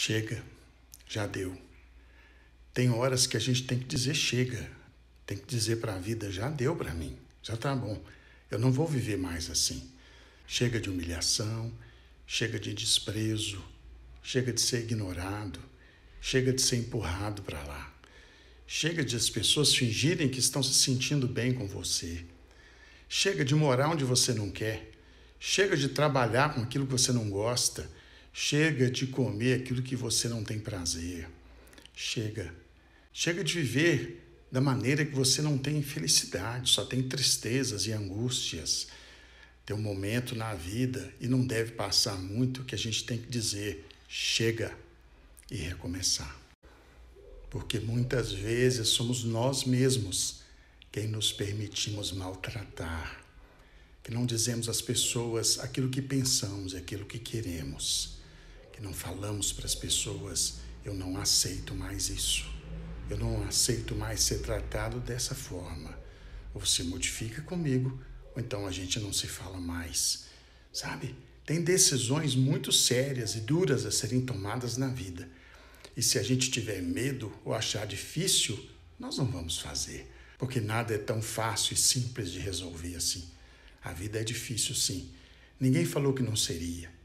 Chega, já deu. Tem horas que a gente tem que dizer chega, tem que dizer para a vida já deu para mim, já tá bom. Eu não vou viver mais assim. Chega de humilhação, chega de desprezo, chega de ser ignorado, chega de ser empurrado para lá. Chega de as pessoas fingirem que estão se sentindo bem com você. Chega de morar onde você não quer. Chega de trabalhar com aquilo que você não gosta. Chega de comer aquilo que você não tem prazer. Chega. Chega de viver da maneira que você não tem felicidade, só tem tristezas e angústias. Tem um momento na vida, e não deve passar muito, que a gente tem que dizer: chega e recomeçar. Porque muitas vezes somos nós mesmos quem nos permitimos maltratar, que não dizemos às pessoas aquilo que pensamos, aquilo que queremos, que não falamos para as pessoas: eu não aceito mais isso, eu não aceito mais ser tratado dessa forma. Ou você modifica comigo, ou então a gente não se fala mais. Sabe? Tem decisões muito sérias e duras a serem tomadas na vida. E se a gente tiver medo ou achar difícil, nós não vamos fazer porque nada é tão fácil e simples de resolver assim. A vida é difícil, sim. Ninguém falou que não seria.